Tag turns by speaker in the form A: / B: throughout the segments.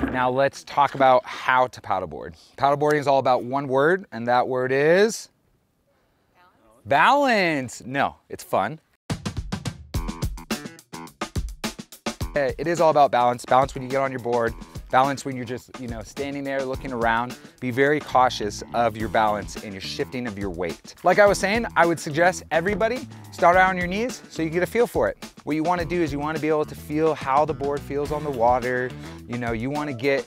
A: Now let's talk about how to paddleboard. Paddleboarding is all about one word, and that word is balance. balance. No, it's fun. Eh, it is all about balance. Balance when you get on your board, balance when you're just, you know, standing there looking around. Be very cautious of your balance and your shifting of your weight. Like I was saying, I would suggest everybody start out on your knees so you get a feel for it. What you wanna do is you wanna be able to feel how the board feels on the water. You know, you wanna get,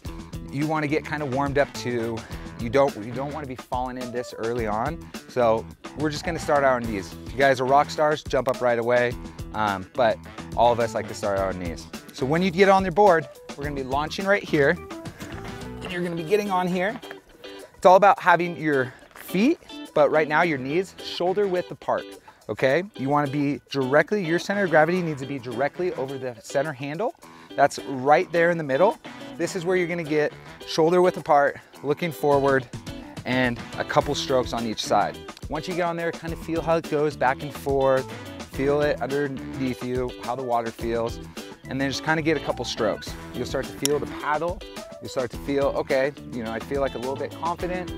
A: you wanna get kind of warmed up too. You don't, you don't wanna be falling in this early on. So we're just gonna start out on knees. If you guys are rock stars, jump up right away. Um, but all of us like to start out on knees. So when you get on your board, we're gonna be launching right here, and you're gonna be getting on here. It's all about having your feet, but right now your knees shoulder width apart, okay? You wanna be directly, your center of gravity needs to be directly over the center handle. That's right there in the middle. This is where you're gonna get shoulder width apart, looking forward, and a couple strokes on each side. Once you get on there, kind of feel how it goes back and forth, feel it underneath you, how the water feels and then just kind of get a couple strokes. You'll start to feel the paddle. You'll start to feel, okay, you know, I feel like a little bit confident.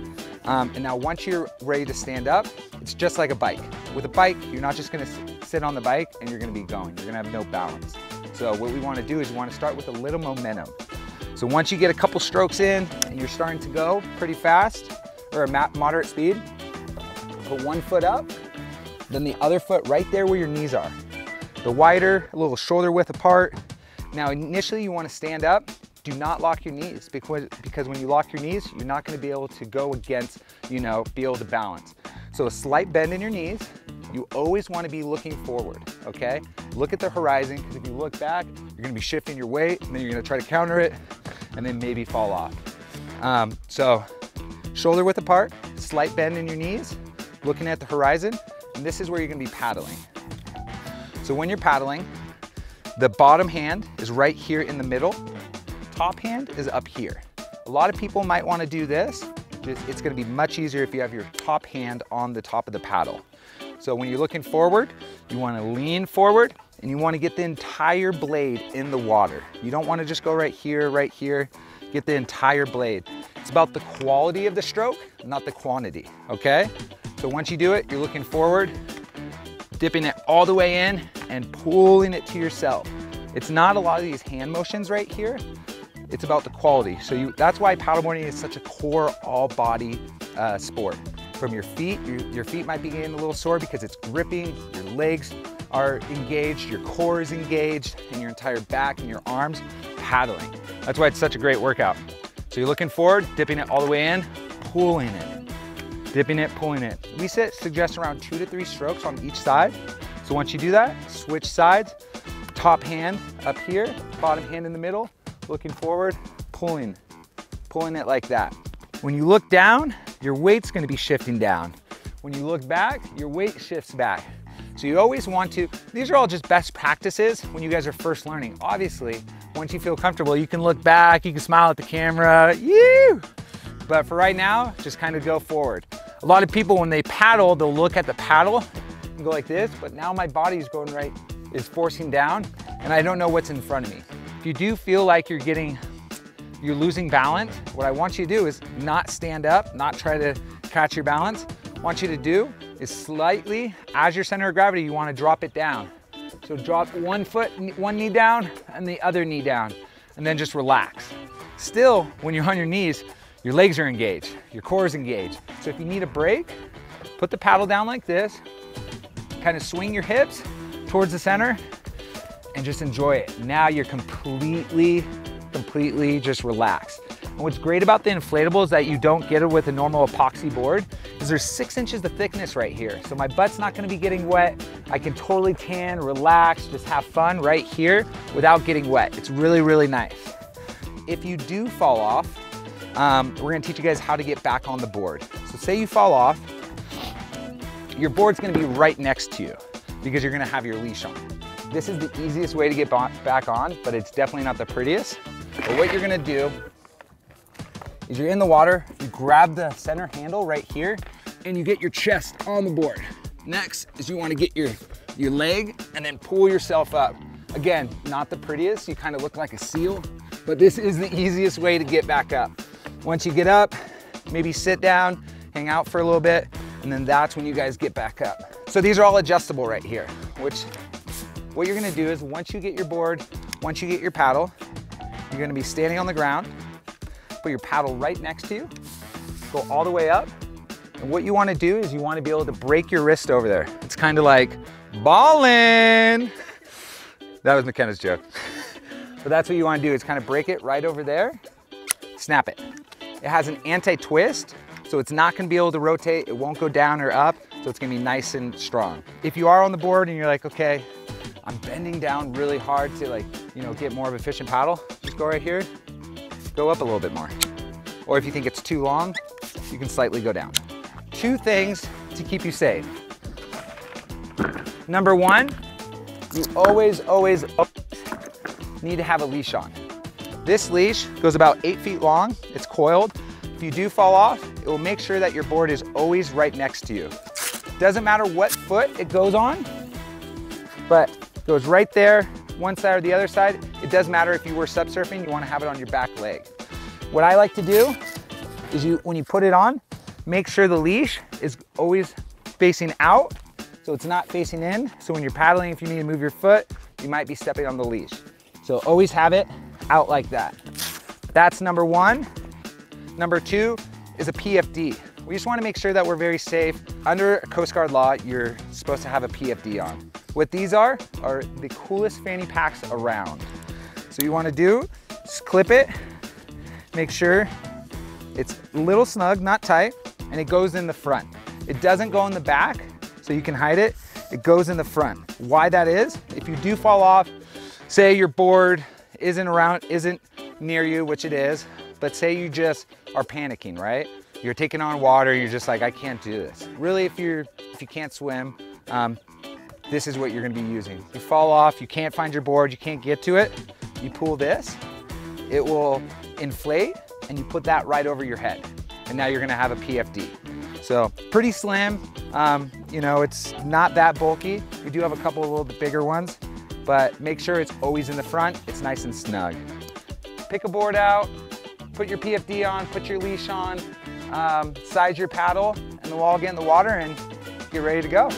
A: Um, and now once you're ready to stand up, it's just like a bike. With a bike, you're not just gonna sit on the bike and you're gonna be going. You're gonna have no balance. So what we wanna do is we wanna start with a little momentum. So once you get a couple strokes in and you're starting to go pretty fast or a moderate speed, put one foot up, then the other foot right there where your knees are. The wider, a little shoulder width apart. Now initially you wanna stand up, do not lock your knees because, because when you lock your knees, you're not gonna be able to go against, you know, be able to balance. So a slight bend in your knees, you always wanna be looking forward, okay? Look at the horizon, because if you look back, you're gonna be shifting your weight, and then you're gonna try to counter it, and then maybe fall off. Um, so shoulder width apart, slight bend in your knees, looking at the horizon, and this is where you're gonna be paddling. So when you're paddling, the bottom hand is right here in the middle. Top hand is up here. A lot of people might wanna do this. It's gonna be much easier if you have your top hand on the top of the paddle. So when you're looking forward, you wanna lean forward and you wanna get the entire blade in the water. You don't wanna just go right here, right here, get the entire blade. It's about the quality of the stroke, not the quantity, okay? So once you do it, you're looking forward, dipping it all the way in and pulling it to yourself. It's not a lot of these hand motions right here. It's about the quality. So you, that's why paddleboarding is such a core all body uh, sport. From your feet, your, your feet might be getting a little sore because it's gripping, your legs are engaged, your core is engaged, and your entire back and your arms paddling. That's why it's such a great workout. So you're looking forward, dipping it all the way in, pulling it dipping it, pulling it. We suggest around two to three strokes on each side. So once you do that, switch sides, top hand up here, bottom hand in the middle, looking forward, pulling, pulling it like that. When you look down, your weight's gonna be shifting down. When you look back, your weight shifts back. So you always want to, these are all just best practices when you guys are first learning. Obviously, once you feel comfortable, you can look back, you can smile at the camera, you. But for right now, just kind of go forward. A lot of people, when they paddle, they'll look at the paddle and go like this, but now my body's going right, is forcing down, and I don't know what's in front of me. If you do feel like you're getting, you're losing balance, what I want you to do is not stand up, not try to catch your balance. What I want you to do is slightly, as your center of gravity, you wanna drop it down. So drop one foot, one knee down, and the other knee down, and then just relax. Still, when you're on your knees, your legs are engaged, your core is engaged. So if you need a break, put the paddle down like this, kind of swing your hips towards the center and just enjoy it. Now you're completely, completely just relaxed. And what's great about the inflatable is that you don't get it with a normal epoxy board is there's six inches of thickness right here. So my butt's not gonna be getting wet. I can totally tan, relax, just have fun right here without getting wet. It's really, really nice. If you do fall off, um, we're gonna teach you guys how to get back on the board. So say you fall off, your board's gonna be right next to you because you're gonna have your leash on. This is the easiest way to get back on, but it's definitely not the prettiest. But what you're gonna do is you're in the water, you grab the center handle right here, and you get your chest on the board. Next is you wanna get your, your leg and then pull yourself up. Again, not the prettiest, you kind of look like a seal, but this is the easiest way to get back up. Once you get up, maybe sit down, hang out for a little bit, and then that's when you guys get back up. So these are all adjustable right here, which what you're gonna do is once you get your board, once you get your paddle, you're gonna be standing on the ground, put your paddle right next to you, go all the way up, and what you wanna do is you wanna be able to break your wrist over there. It's kind of like ballin'. That was McKenna's joke. but that's what you wanna do is kind of break it right over there, snap it. It has an anti-twist, so it's not gonna be able to rotate, it won't go down or up, so it's gonna be nice and strong. If you are on the board and you're like, okay, I'm bending down really hard to like, you know, get more of efficient paddle, go right here, go up a little bit more. Or if you think it's too long, you can slightly go down. Two things to keep you safe. Number one, you always, always, always need to have a leash on. This leash goes about eight feet long, it's coiled. If you do fall off, it will make sure that your board is always right next to you. Doesn't matter what foot it goes on, but goes right there, one side or the other side. It does matter if you were SUP surfing, you wanna have it on your back leg. What I like to do is you, when you put it on, make sure the leash is always facing out so it's not facing in. So when you're paddling, if you need to move your foot, you might be stepping on the leash. So always have it out like that. That's number one. Number two is a PFD. We just wanna make sure that we're very safe. Under Coast Guard law, you're supposed to have a PFD on. What these are, are the coolest fanny packs around. So you wanna do, just clip it, make sure it's a little snug, not tight, and it goes in the front. It doesn't go in the back, so you can hide it. It goes in the front. Why that is, if you do fall off, say your board isn't around, isn't near you, which it is, but say you just are panicking, right? You're taking on water, you're just like, I can't do this. Really, if you're if you can't swim, um, this is what you're gonna be using. You fall off, you can't find your board, you can't get to it, you pull this, it will inflate, and you put that right over your head. And now you're gonna have a PFD. So pretty slim. Um, you know, it's not that bulky. We do have a couple of little bigger ones, but make sure it's always in the front. It's nice and snug. Pick a board out, put your PFD on, put your leash on, um, size your paddle, and all get in the water and get ready to go.